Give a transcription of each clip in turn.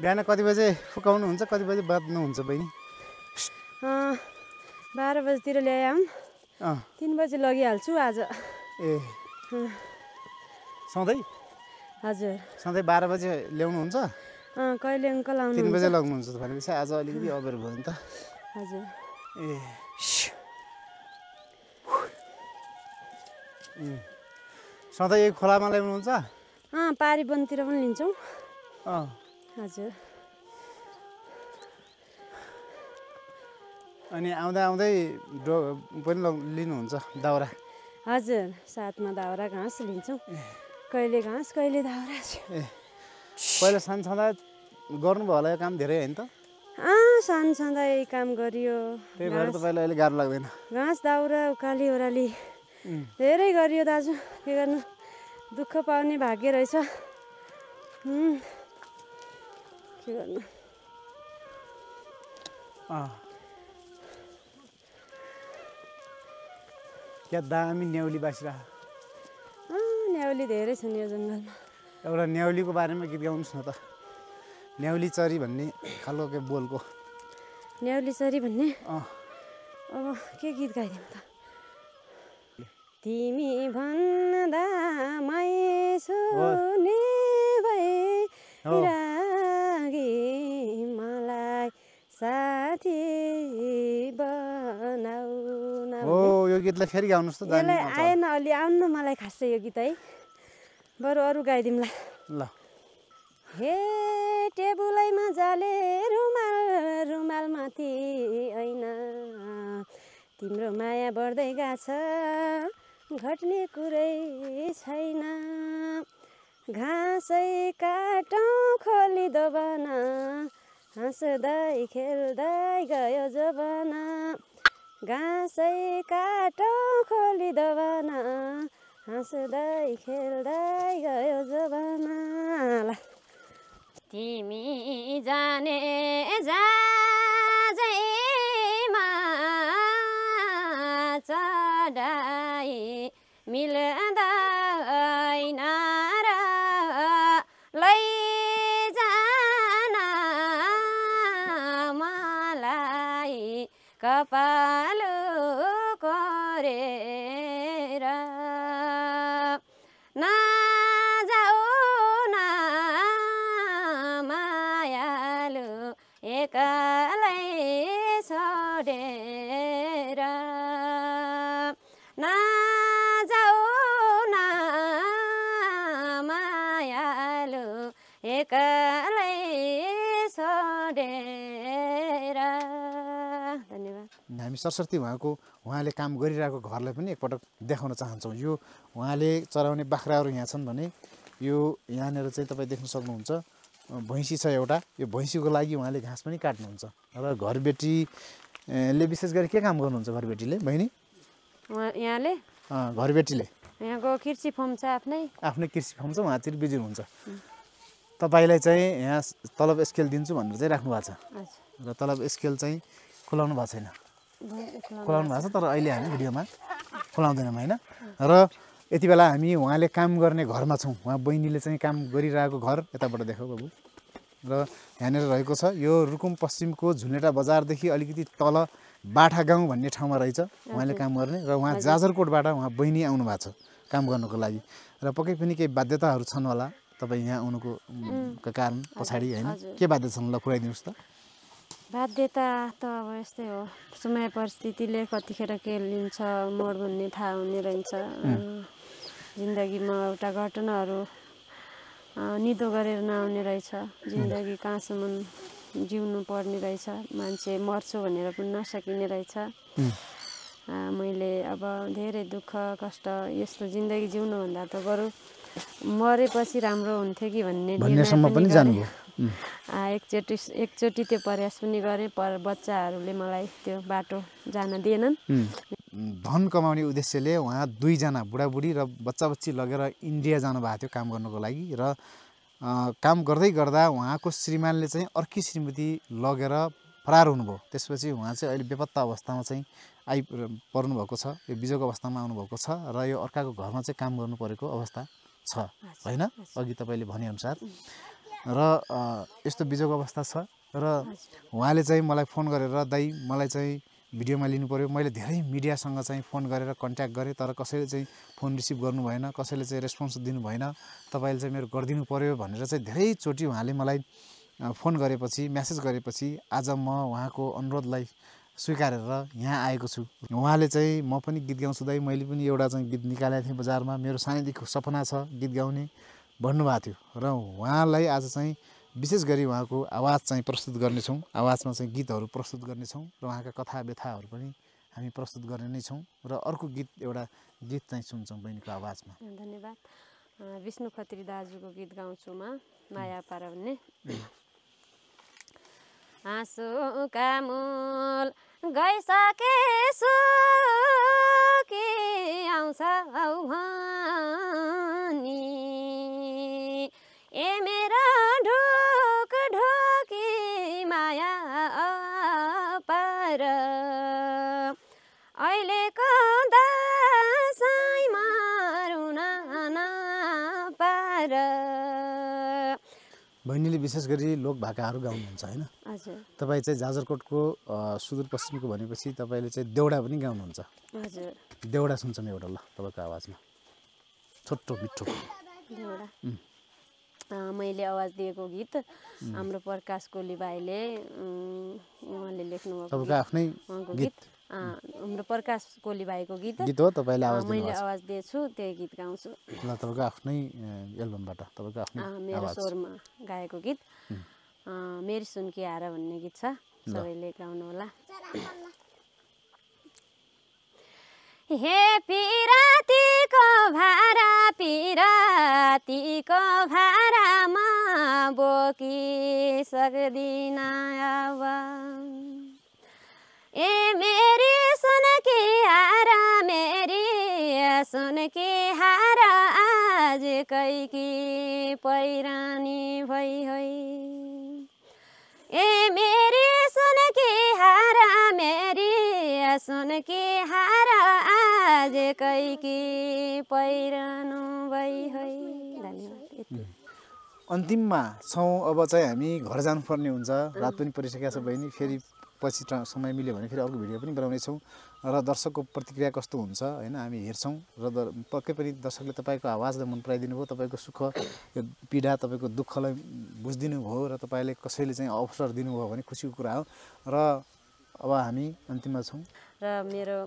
बिहान कति बजे फुकाउनुहुन्छ कति बजे बाँध्नुहुन्छ बहिनी? बाह्र बजीतिर ल्याएँ अँ। तिन बजी लगिहाल्छु आज। ए। सधैँ? हजुर। सधैँ बाह्र बजे ल्याउनुहुन्छ? अँ कहिले अङ्कल तिन आउनु बजे लग्नुहुन्छ भनेपछि आज अलिकति अबेर भयो नि त। हजुर। ए. सधैँ खोलामा ल्याउनुहुन्छ? अँ पारी वनतिर पनि लिन्छौँ। अँ। हजुर। अनि आउँदा आउँदै पनि लिनुहुन्छ दाउरा? हजुर साथमा दाउरा घाँस लिन्छौँ। कहिले घाँस कहिले दाउरा? ए। पहिला सानो छँदा गर्नुभयो होला यो काम धेरै होइन त? सानो छँदा यही काम गरियो। त्यही भएर तपाईँलाई अहिले गाह्रो लाग्दैन। घाँस दाउरा उकाली ओह्राली. धेरै गरियो दाजु। के गर्नु? दुःख पाउने भाग्य रहेछ. के गर्नु? क्या दामी न्याउली बाँसिरह न्याउली धेरै छन् यो जङ्गलमा। एउटा न्याउलीको बारेमा गीत गाउनुहोस् न त। न्याउली चरी भन्ने खालको के बोलको? न्याउली चरी भन्ने? अब के गीत गाइदिउँ त? तिमी भन्दा माइसो नि हो। यो गीतलाई फेरि गाउनुहोस् त यसलाई। आएन अलि आउनु न मलाई खासै यो गीत है। बरु अरू गाइदिउँला। ल। हे टेबुलै मजाले रुमाल रुमाल माथि होइन तिम्रो माया बढ्दै गएछ घट्ने कुरै छैन। घाँसै काटौँ खोली दोबन हाँस्दै खेल्दै गयो जबना घाँसै काटौँ खोली दोबन हाँस्दै खेल्दै गयो जबना ल। तिमी जाने जाजैमा चढाइ मिल्दैन र लैजान मलाई कपाल एक्लै छोडेर नजाऊ न मायालु एक्लै छोडेर धन्यवाद हामी सरस्वती उहाँको उहाँले काम गरिरहेको घरलाई पनि एकपटक देखाउन चाहन्छौँ यो उहाँले चराउने बाख्राहरू यहाँ छन् भने यो यहाँनिर चाहिँ तपाईँ देख्न सक्नुहुन्छ भैँसी छ एउटा। यो भैँसीको लागि उहाँले घाँस पनि काट्नुहुन्छ। र घरबेटीले विशेष गरी के काम गर्नुहुन्छ घरबेटीले? बहिनी? यहाँले? घरबेटीले। यहाँको कृषि फर्म छ आफ्नै? आफ्नै कृषि फर्म छ उहाँतिर बिजी हुनुहुन्छ। तपाईँलाई चाहिँ यहाँ तलब स्केल दिन्छु भनेर चाहिँ राख्नु भएको छ। र तलब स्केल चाहिँ खुलाउनु भएको छैन। खुलाउनु भएको छ तर अहिले हामी भिडियोमा खुलाउँदैनौँ होइन? र यति बेला हामी उहाँले काम गर्ने घरमा छौँ। उहाँ बहिनीले चाहिँ काम गरिरहेको घर यताबाट देखाऊ बाबु। र यहाँनिर रहेको छ। यो रुकुम पश्चिमको झुलेटा बजारदेखि अलिकति तल बाठा गाउँ भन्ने ठाउँमा रहेछ उहाँले काम गर्ने। र उहाँ जाजरकोटबाट उहाँ बहिनी आउनु भएको छ काम गर्नुको लागि। र पक्कै पनि केही बाध्यताहरू छन् होला तपाईँ यहाँ आउनुको कारण पछाडि होइन। के बाध्यता छन् ल पुऱ्याइदिनुहोस् त। बाध्यता त अब यस्तै हो। समय परिस्थितिले कतिखेर के लिन्छ मोड भन्ने थाहा हुने रहन्छ जिन्दगीमा एउटा घटनाहरू निदो गरेर नआउने रहेछ। जिन्दगी कहाँसम्म जिउनु पर्ने रहेछ? मान्छे मर्छु भनेर पनि नसकिने रहेछ। मैले अब धेरै दुःख कष्ट यस्तो जिन्दगी जिउनुभन्दा त बरु मरेपछि राम्रो हुन्थ्यो कि भन्ने एकचोटि एकचोटि त्यो प्रयास पनि गरेँ पर बच्चाहरूले मलाई त्यो बाटो जान दिएनन्। धन कमाउने उद्देश्यले उहाँ दुईजना बुढाबुढी र बच्चा बच्ची लगेर इन्डिया जानुभएको थियो काम गर्नको लागि र काम गर्दै गर्दा उहाँको श्रीमानले चाहिँ अर्की श्रीमती लगेर फरार हुनुभयो। त्यसपछि उहाँ चाहिँ अहिले बेपत्ता अवस्थामा चाहिँ आइ पर्नुभएको छ यो बिजोको अवस्थामा आउनुभएको छ र यो अर्काको घरमा चाहिँ काम गर्नु परेको अवस्था छ होइन? अघि तपाईँले भनेअनुसार। र यस्तो बिजोग अवस्था छ र उहाँले चाहिँ मलाई फोन गरेर दाइ मलाई चाहिँ भिडियोमा लिनु पऱ्यो मैले धेरै मिडियासँग चाहिँ फोन गरेर कन्ट्याक्ट गरेँ तर कसैले चाहिँ फोन रिसिभ गर्नु भएन कसैले चाहिँ रेस्पोन्स दिनु भएन। तपाईँले चाहिँ मेरो गरिदिनु पऱ्यो भनेर चाहिँ धेरैचोटि उहाँले मलाई फोन गरेपछि म्यासेज गरेपछि आज म उहाँको अनुरोधलाई स्वीकारेर यहाँ आएको छु। उहाँले चाहिँ म पनि गीत गाउँछु दाइ मैले पनि एउटा चाहिँ गीत निकालेको थिएँ बजारमा। मेरो सानैदेखि सपना छ गीत गाउने भन्नुभएको थियो। र उहाँलाई आज चाहिँ विशेष गरी उहाँको आवाज चाहिँ प्रस्तुत गर्नेछौँ। आवाजमा चाहिँ गीतहरू प्रस्तुत गर्नेछौँ र उहाँका कथा व्यथाहरू पनि हामी प्रस्तुत गर्ने नै छौँ र अर्को गीत एउटा गीत चाहिँ सुन्छौँ बहिनीको आवाजमा। धन्यवाद। विष्णु खत्री दाजुको गीत गाउँछु म माया पारा भन्ने आँसुका मूल गइसके कि आउँछ रुन नपार बहिनीले विशेष गरी लोक भाकाहरू गाउनुहुन्छ होइन? तपाईँ चाहिँ जाजरकोटको सुदूरपश्चिमको भनेपछि तपाईँले चाहिँ देउडा पनि गाउनुहुन्छ। देउडा सुन्छौँ एउटा ल तपाईँको आवाजमा। छोटो मिठो। मैले आवाज दिएको गीत हाम्रो प्रकाश कोली भाइले उहाँले लेख्नुभएको आफ्नै गीत? हाम्रो प्रकाश कोली भाइको गीत। गीत हो तपाईँले आवाज मैले आवाज दिएछु त्यही गीत गाउँछु। ल तपाईँको आफ्नै एल्बमबाट तपाईँको आफ्नै मेरो स्वरमा गाएको गीत। अँ, मेरी सुनकी हार भन्ने गीत छ सबैले गाउनु होला। हे पिरातीको पिरातीको भारामा बोकी सक्दिन अब। ए मेरी सुनकी हार मेरी सुनकी हार आज कैकी पैरानी भई होइ ए मेरी सुनकी हार मेरी सुनकी हार आज कैकी पैरानु भई यति। अन्तिममा छौँ अब चाहिँ हामी घर जानुपर्ने हुन्छ। रात पनि परिसकेको छ बहिनी फेरि पछि समय मिल्यो भने फेरि अर्को भिडियो पनि बनाउनेछौँ र दर्शकको प्रतिक्रिया कस्तो हुन्छ होइन हामी हेर्छौँ। र द पक्कै पनि दर्शकले तपाईँको आवाजलाई मन पराइदिनु भयो तपाईँको सुख यो पीडा तपाईँको दुःखलाई बुझिदिनु भयो र तपाईँले कसैले चाहिँ अवसर दिनुभयो भने खुसीको कुरा हो। र अब हामी अन्तिममा छौँ। र मेरो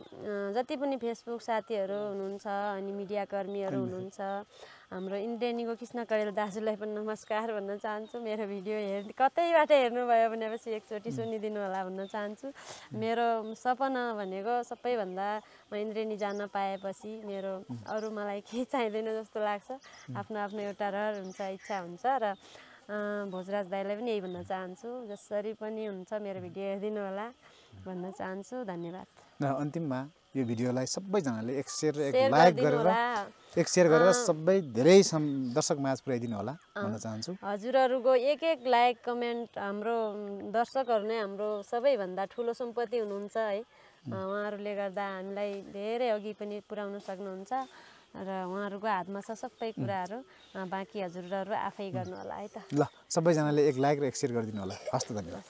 जति पनि फेसबुक साथीहरू हुनुहुन्छ अनि मिडियाकर्मीहरू हुनुहुन्छ हाम्रो इन्द्रेणीको कृष्ण कडेल दाजुलाई पनि नमस्कार भन्न चाहन्छु। मेरो भिडियो हेर् कतैबाट हेर्नुभयो भनेपछि एकचोटि सुनिदिनु होला भन्न चाहन्छु। मेरो सपना भनेको सबैभन्दा म इन्द्रेणी जान पाएपछि मेरो अरू मलाई केही चाहिँदैन जस्तो लाग्छ आफ्नो आफ्नो एउटा रहर हुन्छ इच्छा हुन्छ र भोजराज दाईलाई पनि यही भन्न चाहन्छु। जसरी पनि हुन्छ मेरो भिडियो हेरिदिनु होला भन्न चाहन्छु। धन्यवाद। र अन्तिममा यो भिडियोलाई सबैजनाले एक सेयर र एक लाइक गरेर एक सेयर गरेर सबै धेरै सम दर्शक माझ पुर्याइदिनु होला भन्न चाहन्छु। हजुरहरूको एक एक लाइक कमेन्ट हाम्रो दर्शकहरू नै हाम्रो सबैभन्दा ठुलो सम्पत्ति हुनुहुन्छ है। उहाँहरूले गर्दा हामीलाई धेरै अघि पनि पुर्याउन सक्नुहुन्छ र उहाँहरूको हातमा छ सबै कुराहरू। बाँकी हजुरहरू आफै गर्नु होला है त। ल सबैजनाले एक लाइक र एक सेयर गरिदिनु होला। हस्त धन्यवाद।